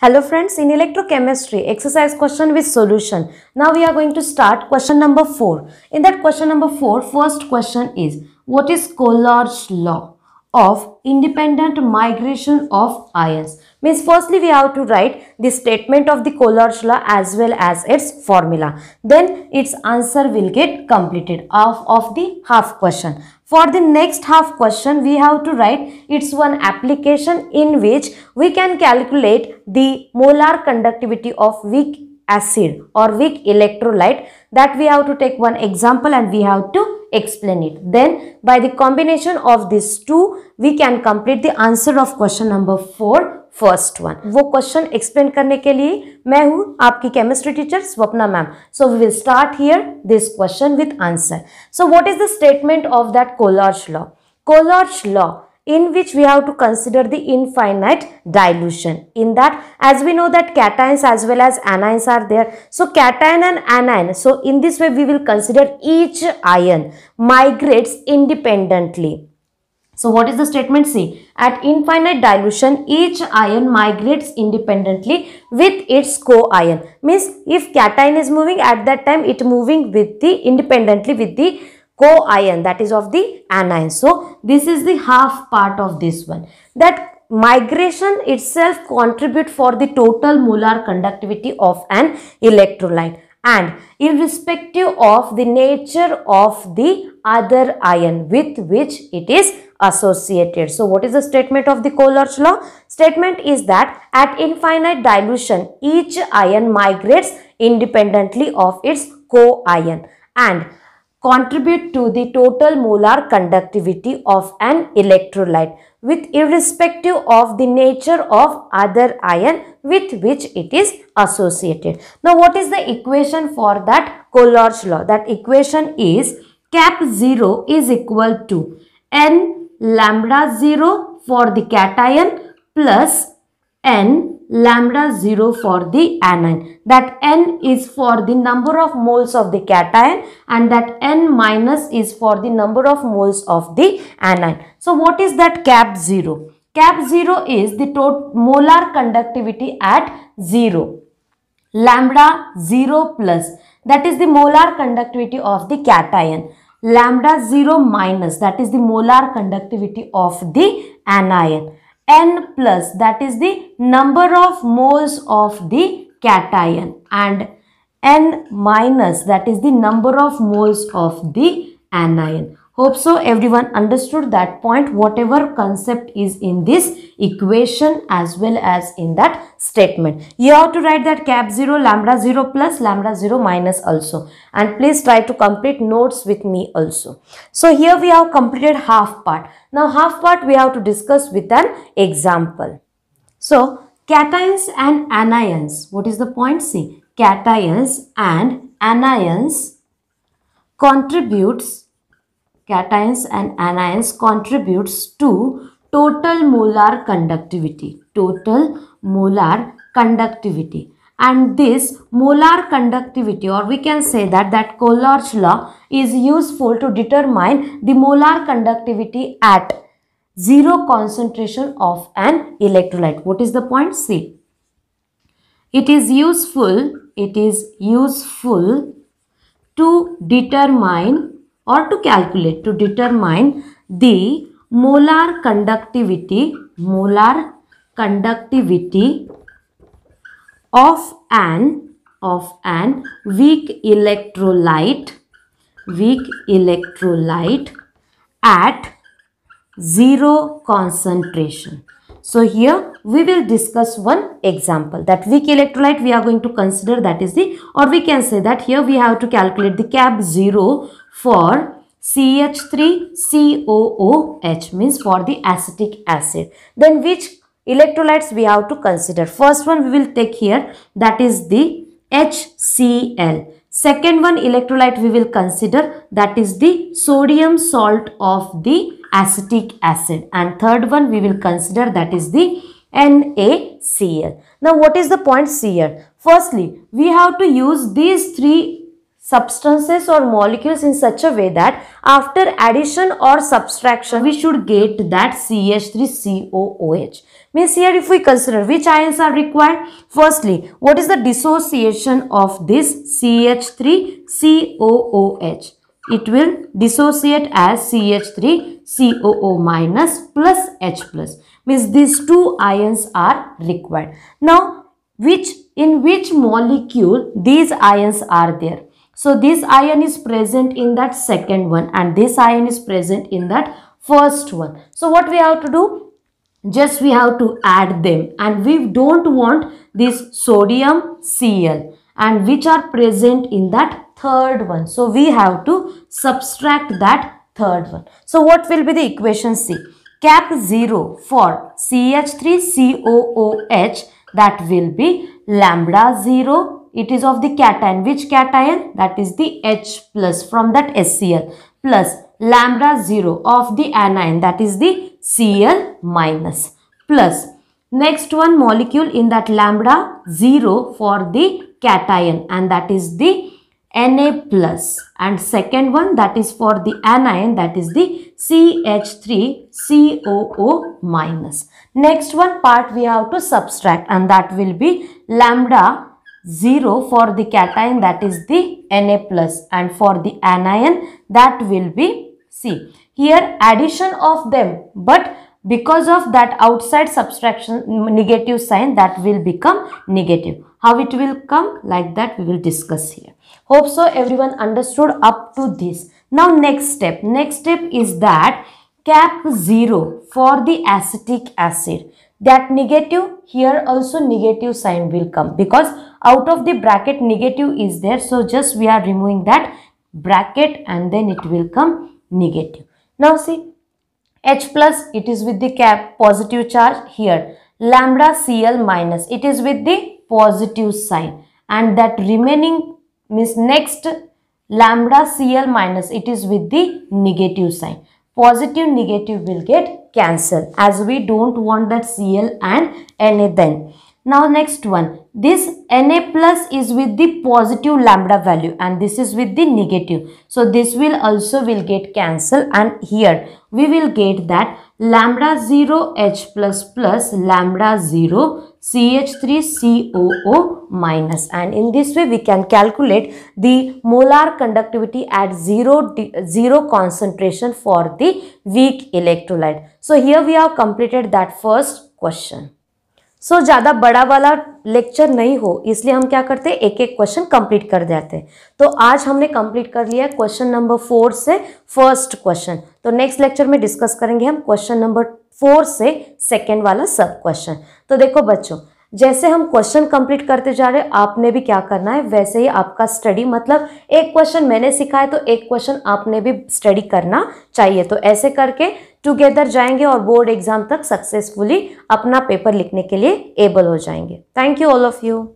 Hello friends, in electrochemistry, exercise question with solution. Now we are going to start question number 4. In that question number 4, first question is, what is Kohlrausch's law of independent migration of ions? Means firstly we have to write the statement of the Kohlrausch's law as well as its formula. Then its answer will get completed of, of the half question. For the next half question, we have to write its one application in which we can calculate the molar conductivity of weak acid or weak electrolyte that we have to take one example and we have to explain it. Then by the combination of these two, we can complete the answer of question number 4 first one वो question explain करने के लिए मैं हूँ आपकी chemistry teacher Swapna ma'am so we will start here this question with answer so what is the statement of that Kohlrausch law Kohlrausch law in which we have to consider the infinite dilution. In that, as we know that cations as well as anions are there. So, cation and anion. So, in this way, we will consider each ion migrates independently. So what is the statement? See, at infinite dilution, each ion migrates independently with its co-ion. Means if cation is moving at that time, it moving with the independently with the co-ion that is of the anion. So this is the half part of this one. That migration itself contribute for the total molar conductivity of an electrolyte and irrespective of the nature of the other ion with which it is associated. So, what is the statement of the Kohlrausch's law? Statement is that at infinite dilution, each ion migrates independently of its co-ion and contribute to the total molar conductivity of an electrolyte with irrespective of the nature of other ion with which it is associated. Now, what is the equation for that Kohlrausch's law? That equation is cap 0 is equal to n lambda 0 for the cation plus n lambda 0 for the anion. That n is for the number of moles of the cation and that n minus is for the number of moles of the anion. So, what is that cap 0? Cap 0 is the total molar conductivity at 0. Lambda 0 plus that is the molar conductivity of the cation lambda 0 minus that is the molar conductivity of the anion n plus that is the number of moles of the cation. And n minus that is the number of moles of the anion Hope so everyone understood that point whatever concept is in this equation as well as in that statement. You have to write that cap 0 lambda 0 plus lambda 0 minus also and please try to complete notes with me also. So here we have completed half part. Now half part we have to discuss with an example. So cations and anions what is the point see cations and anions contributes cations and anions contributes to total molar conductivity total molar conductivity and this molar conductivity or we can say that that Kohlrausch's law is useful to determine the molar conductivity at zero concentration of an electrolyte. What is the point? See, it is useful, it is useful to determine or to calculate to determine the molar conductivity molar conductivity of an of an weak electrolyte weak electrolyte at zero concentration so here we will discuss one example that weak electrolyte we are going to consider that is the or we can say that here we have to calculate the cap 0 for CH3COOH means for the acetic acid. Then which electrolytes we have to consider? First one we will take here that is the HCl. Second one electrolyte we will consider that is the sodium salt of the acetic acid and third one we will consider that is the NaCl. Now what is the point here? Firstly we have to use these three substances or molecules in such a way that after addition or subtraction we should get that CH3COOH. Means here if we consider which ions are required. Firstly, what is the dissociation of this CH3COOH? It will dissociate as CH3COO minus plus H plus. Means these two ions are required. Now, which in which molecule these ions are there? So this ion is present in that second one and this ion is present in that first one. So what we have to do? Just we have to add them and we don't want this sodium Cl and which are present in that third one. So we have to subtract that third one. So what will be the equation C? Cap 0 for CH3COOH that will be lambda 0 it is of the cation. Which cation? That is the H plus from that HCl plus lambda 0 of the anion that is the Cl minus plus next one molecule in that lambda 0 for the cation and that is the Na plus and second one that is for the anion that is the CH3COO minus. Next one part we have to subtract and that will be lambda 0 for the cation that is the Na plus and for the anion that will be C. Here addition of them but because of that outside subtraction negative sign that will become negative. How it will come like that we will discuss here. Hope so everyone understood up to this. Now next step. Next step is that cap 0 for the acetic acid that negative here also negative sign will come because out of the bracket negative is there. So just we are removing that bracket and then it will come negative. Now see h plus it is with the cap positive charge here. Lambda cl minus it is with the positive sign. And that remaining means next lambda cl minus it is with the negative sign. Positive negative will get cancel as we don't want that Cl and Na then. Now next one, this Na plus is with the positive lambda value and this is with the negative. So this will also will get cancel and here we will get that lambda 0 H plus plus lambda 0 CH3COO minus and in this way we can calculate the molar conductivity at zero, zero concentration for the weak electrolyte. So here we have completed that first question. So so, ज़्यादा बड़ा वाला lecture नहीं हो इसलिए हम क्या करते हैं एक एक क्वेश्चन कंप्लीट कर देते हैं तो आज हमने कंप्लीट कर लिया क्वेश्चन नंबर फोर से फ़र्स्ट क्वेश्चन तो नेक्स्ट लेक्चर में डिस्कस करेंगे हम क्वेश्चन नंबर फोर से सेकेंड वाला सब क्वेश्चन। तो देखो बच्चों, जैसे हम क्वेश्चन कंप्लीट करते जा रहे आपने भी क्या करना है, वैसे ही आपका स्टडी मतलब एक क्वेश्चन मैंने सिखाया तो एक क्वेश्चन आपने भी स्टडी करना चाहिए। तो ऐसे करके टुगेदर जाएँगे और बोर्ड एग्ज़ाम तक सक्सेसफुली अपना पेपर लिखने के लिए एबल हो जाएँगे। Thank you all of you.